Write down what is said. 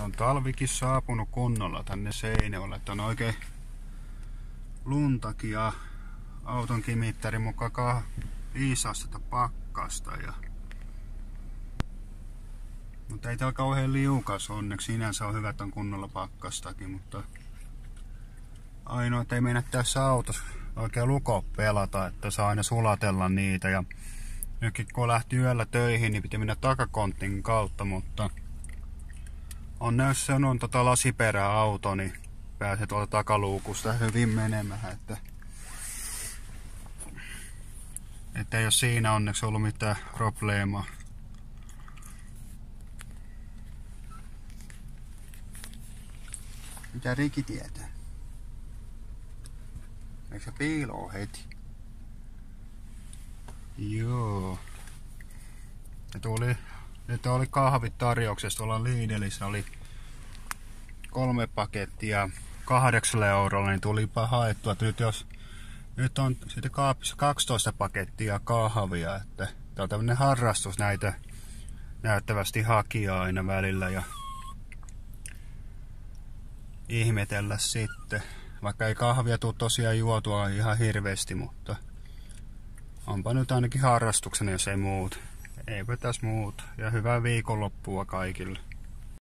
on talvikin saapunut kunnolla tänne Seinäjoelle, että on oikein luntakin ja auton kimittari mukaan 5 astetta pakkasta. Ja... Mutta ei täällä kauhean liukas onneksi. Sinänsä on hyvä, että on kunnolla pakkastakin, mutta ainoa, että ei mennä tässä autossa oikein luko pelata, että saa aina sulatella niitä. Ja nytkin kun lähti yöllä töihin, niin piti mennä takakontin kautta, mutta onneksi se on tota lasiperäauto, niin pääsee tuolta takaluukusta hyvin menemään. Että, että ei ole siinä onneksi ollut mitään probleemaa. Mitä Riki tietää? Eikö se piiloo heti? Joo. Ja tuli, nyt oli kahvit tarjouksessa tuolla Lidlissä oli kolme pakettia kahdeksalla eurolla, niin tulipa haettua. Nyt jos nyt on sitten kaapissa 12 pakettia kahvia, että tää on tämmönen harrastus näitä näyttävästi hakia aina välillä ja ihmetellä sitten. Vaikka ei kahvia tule tosiaan juotua ihan hirveästi, mutta onpa nyt ainakin harrastuksena, jos ei muut. Eipä tässä muut. Ja hyvää viikonloppua kaikille.